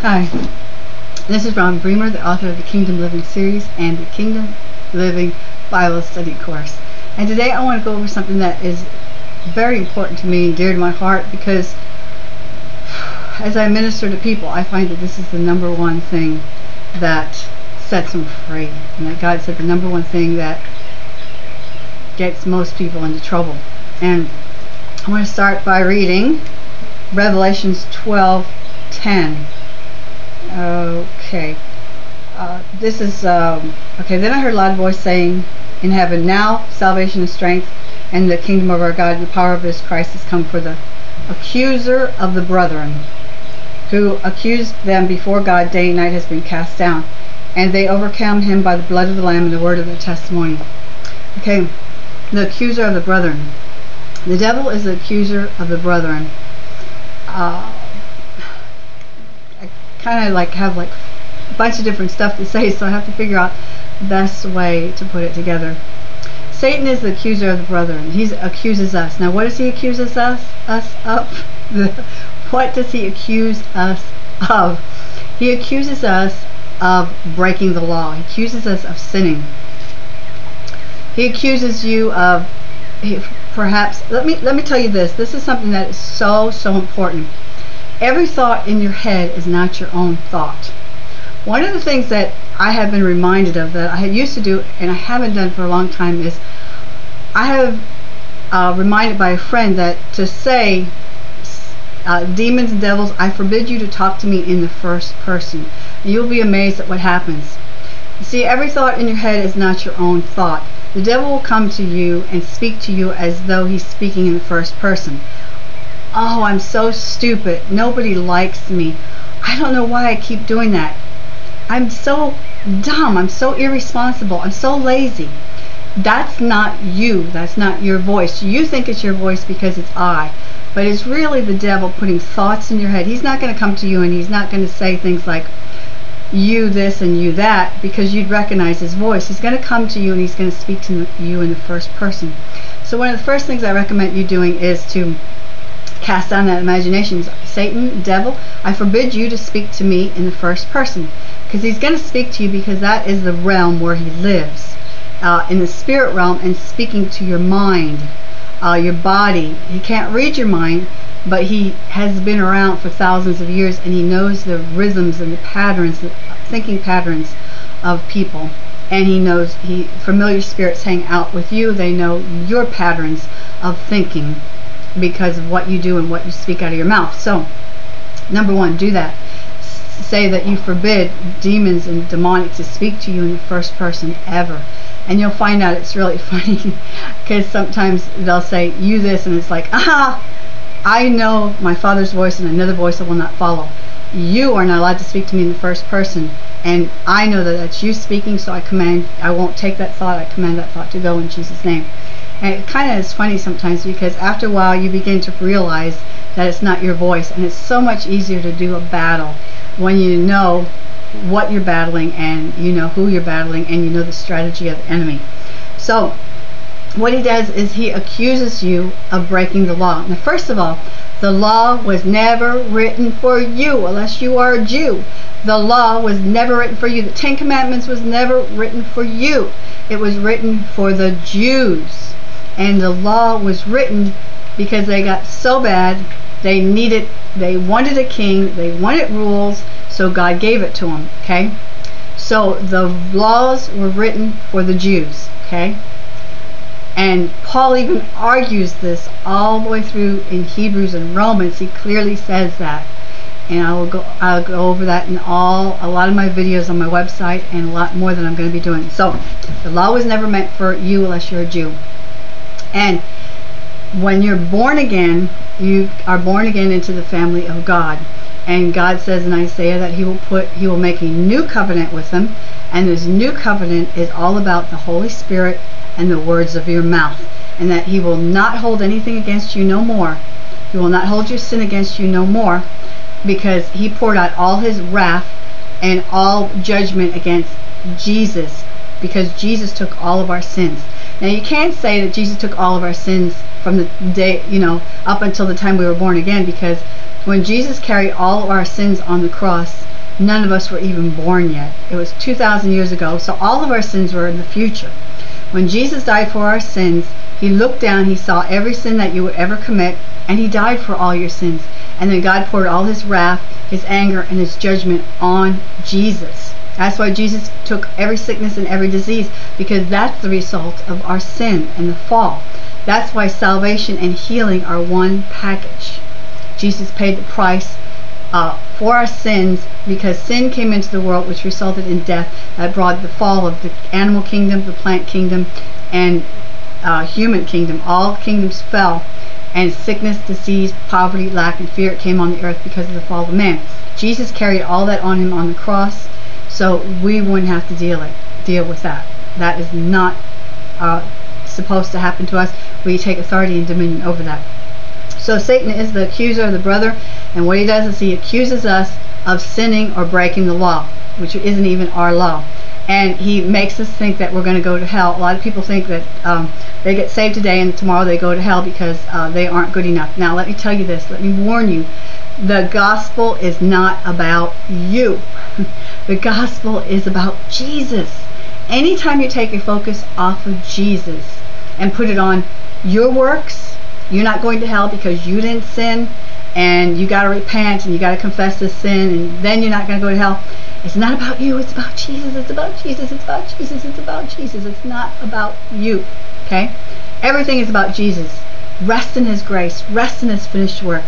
Hi, this is Robin Bremer, the author of the Kingdom Living series and the Kingdom Living Bible Study course. And today I want to go over something that is very important to me and dear to my heart because as I minister to people, I find that this is the number one thing that sets them free. And that God said the number one thing that gets most people into trouble. And I want to start by reading Revelations 12:10. Okay. Uh, this is, um, okay, then I heard a loud voice saying in heaven, Now salvation and strength and the kingdom of our God and the power of his Christ has come for the accuser of the brethren, who accused them before God day and night has been cast down. And they overcame him by the blood of the Lamb and the word of their testimony. Okay, the accuser of the brethren. The devil is the accuser of the brethren. Uh, kind of like have like a bunch of different stuff to say, so I have to figure out the best way to put it together. Satan is the accuser of the brethren. He accuses us. Now, what does he accuse us us of? what does he accuse us of? He accuses us of breaking the law. He accuses us of sinning. He accuses you of perhaps let me let me tell you this. This is something that is so so important every thought in your head is not your own thought. One of the things that I have been reminded of that I had used to do and I haven't done for a long time is I have uh, reminded by a friend that to say uh, demons and devils, I forbid you to talk to me in the first person. You'll be amazed at what happens. See, every thought in your head is not your own thought. The devil will come to you and speak to you as though he's speaking in the first person oh, I'm so stupid. Nobody likes me. I don't know why I keep doing that. I'm so dumb. I'm so irresponsible. I'm so lazy. That's not you. That's not your voice. You think it's your voice because it's I. But it's really the devil putting thoughts in your head. He's not going to come to you and he's not going to say things like, you this and you that because you'd recognize his voice. He's going to come to you and he's going to speak to you in the first person. So one of the first things I recommend you doing is to cast down that imagination. Satan, devil, I forbid you to speak to me in the first person. Because he's going to speak to you because that is the realm where he lives. Uh, in the spirit realm and speaking to your mind, uh, your body. He can't read your mind, but he has been around for thousands of years and he knows the rhythms and the patterns, the thinking patterns of people. And he knows he familiar spirits hang out with you. They know your patterns of thinking because of what you do and what you speak out of your mouth. So, number one, do that. S say that you forbid demons and demonic to speak to you in the first person ever. And you'll find out it's really funny because sometimes they'll say, you this, and it's like, aha, I know my father's voice and another voice I will not follow. You are not allowed to speak to me in the first person. And I know that that's you speaking, so I command, I won't take that thought, I command that thought to go in Jesus' name. And it kind of is funny sometimes because after a while you begin to realize that it's not your voice and it's so much easier to do a battle when you know what you're battling and you know who you're battling and you know the strategy of the enemy. So what he does is he accuses you of breaking the law. Now first of all, the law was never written for you unless you are a Jew. The law was never written for you. The Ten Commandments was never written for you. It was written for the Jews and the law was written because they got so bad they needed they wanted a king they wanted rules so God gave it to them okay? So the laws were written for the Jews okay? And Paul even argues this all the way through in Hebrews and Romans. He clearly says that. And I will go I'll go over that in all a lot of my videos on my website and a lot more that I'm going to be doing. So the law was never meant for you unless you're a Jew and when you're born again, you are born again into the family of God. And God says in Isaiah that he will put he will make a new covenant with them, and this new covenant is all about the Holy Spirit and the words of your mouth. And that he will not hold anything against you no more. He will not hold your sin against you no more because he poured out all his wrath and all judgment against Jesus because Jesus took all of our sins. Now you can't say that Jesus took all of our sins from the day, you know, up until the time we were born again because When Jesus carried all of our sins on the cross, none of us were even born yet. It was 2,000 years ago, so all of our sins were in the future. When Jesus died for our sins, he looked down, he saw every sin that you would ever commit, and he died for all your sins. And then God poured all his wrath, his anger, and his judgment on Jesus. That's why Jesus took every sickness and every disease, because that's the result of our sin and the fall. That's why salvation and healing are one package. Jesus paid the price uh, for our sins because sin came into the world, which resulted in death. That brought the fall of the animal kingdom, the plant kingdom, and uh, human kingdom. All kingdoms fell, and sickness, disease, poverty, lack, and fear came on the earth because of the fall of man. Jesus carried all that on him on the cross, so we wouldn't have to deal it deal with that. That is not uh, supposed to happen to us. We take authority and dominion over that. So Satan is the accuser of the brother, and what he does is he accuses us of sinning or breaking the law, which isn't even our law. And he makes us think that we're going to go to hell. A lot of people think that um, they get saved today and tomorrow they go to hell because uh, they aren't good enough. Now, let me tell you this. Let me warn you. The gospel is not about you. the gospel is about Jesus. Anytime you take your focus off of Jesus and put it on your works, you're not going to hell because you didn't sin and you got to repent and you got to confess this sin and then you're not going to go to hell. It's not about you, it's about Jesus, it's about Jesus, it's about Jesus, it's about Jesus. It's not about you. Okay? Everything is about Jesus. Rest in his grace, rest in his finished work.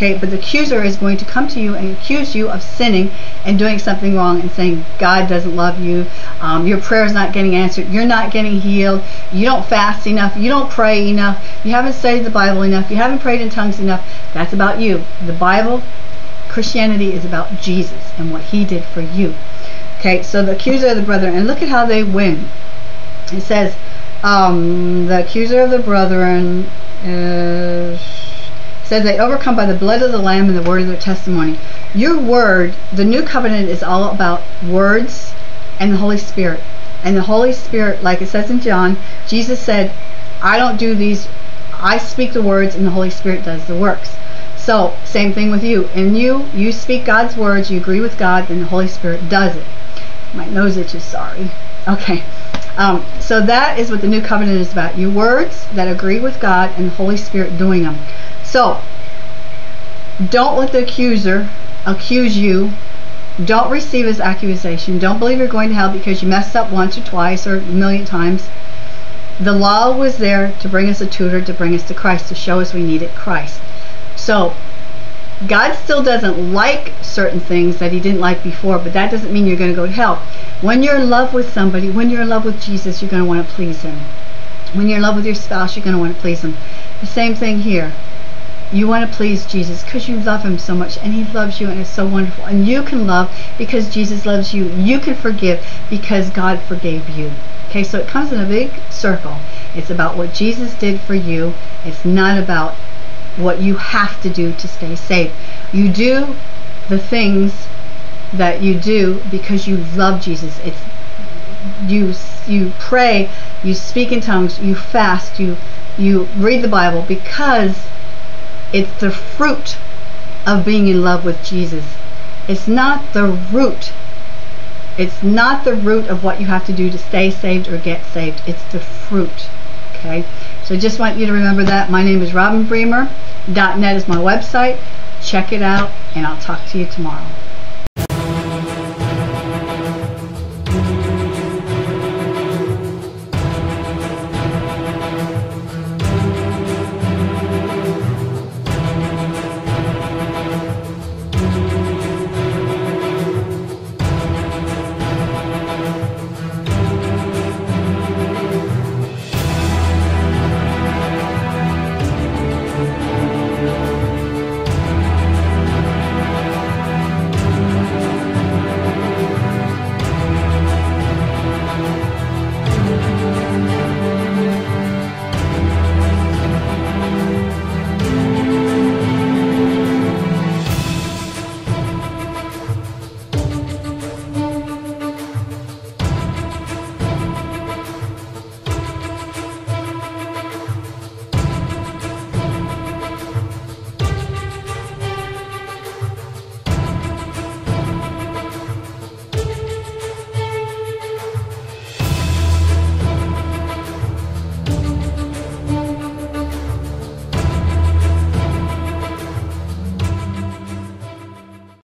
Okay, but the accuser is going to come to you and accuse you of sinning and doing something wrong and saying God doesn't love you, um, your prayer is not getting answered, you're not getting healed, you don't fast enough, you don't pray enough, you haven't studied the Bible enough, you haven't prayed in tongues enough. That's about you. The Bible, Christianity is about Jesus and what he did for you. Okay, so the accuser of the brethren, and look at how they win. It says, um, the accuser of the brethren. Uh, says they overcome by the blood of the Lamb and the word of their testimony. Your word, the new covenant is all about words and the Holy Spirit. And the Holy Spirit, like it says in John, Jesus said, I don't do these, I speak the words and the Holy Spirit does the works. So, same thing with you. In you, you speak God's words, you agree with God, and the Holy Spirit does it. My nose itches, sorry. Okay. Um, so that is what the new covenant is about. Your words that agree with God and the Holy Spirit doing them. So, don't let the accuser accuse you. Don't receive his accusation. Don't believe you're going to hell because you messed up once or twice or a million times. The law was there to bring us a tutor, to bring us to Christ, to show us we needed Christ. So, God still doesn't like certain things that he didn't like before, but that doesn't mean you're going to go to hell. When you're in love with somebody, when you're in love with Jesus, you're going to want to please him. When you're in love with your spouse, you're going to want to please him. The same thing here you want to please Jesus because you love him so much and he loves you and it's so wonderful. And you can love because Jesus loves you. You can forgive because God forgave you. Okay, so it comes in a big circle. It's about what Jesus did for you. It's not about what you have to do to stay safe. You do the things that you do because you love Jesus. It's you you pray, you speak in tongues, you fast, you you read the Bible because it's the fruit of being in love with Jesus. It's not the root. It's not the root of what you have to do to stay saved or get saved. It's the fruit. Okay? So I just want you to remember that. My name is Robin Bremer. .net is my website. Check it out, and I'll talk to you tomorrow.